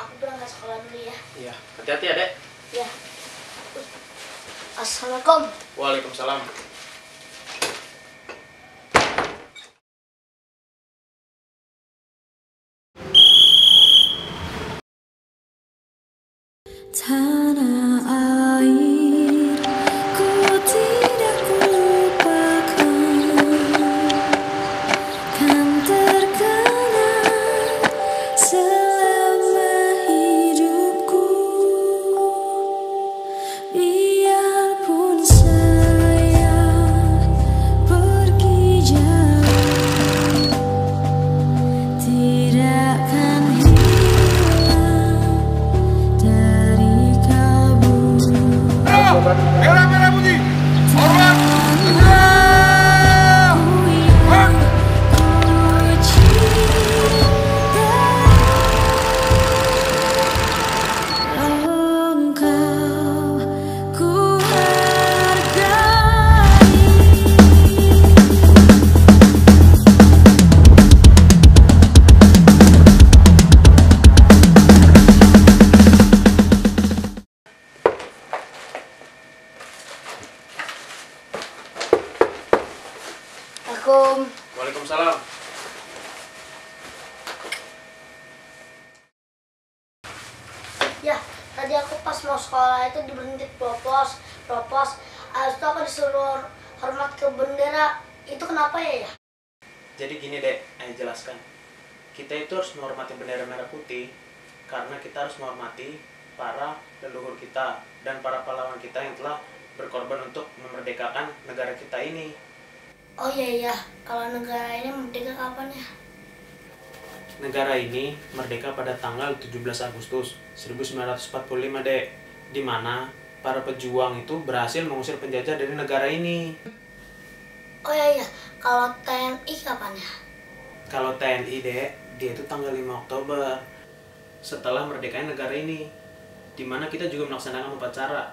aku berangkat sekolah dulu ya. Iya, hati-hati ya, Dek. Ya. Assalamualaikum. Waalaikumsalam. Tanah Assalamualaikum. Waalaikumsalam. Ya, tadi aku pas mau sekolah itu diberhenti propos, propos. Habis itu aku disuruh hormat ke bendera. Itu kenapa ya ya? Jadi gini, Dek, ayo jelaskan. Kita itu harus menghormati bendera merah putih karena kita harus menghormati para leluhur kita dan para pahlawan kita yang telah berkorban untuk memerdekakan negara kita ini. Oh iya iya, kalau negara ini merdeka kapan ya? Negara ini merdeka pada tanggal 17 Agustus 1945, Dek. Di mana para pejuang itu berhasil mengusir penjajah dari negara ini. Oh iya iya, kalau TNI kapan ya? Kalau TNI, Dek, dia itu tanggal 5 Oktober setelah merdekain negara ini. Di mana kita juga melaksanakan upacara.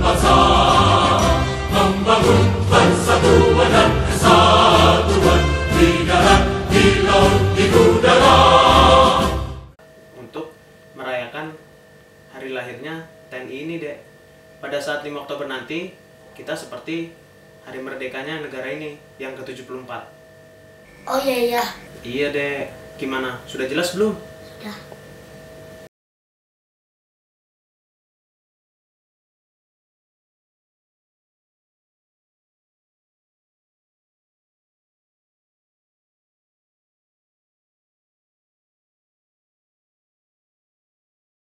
Pada saat 5 Oktober nanti, kita seperti hari merdekanya negara ini yang ke-74. Oh iya iya, Iya, Dek. Gimana? Sudah jelas belum? sudah.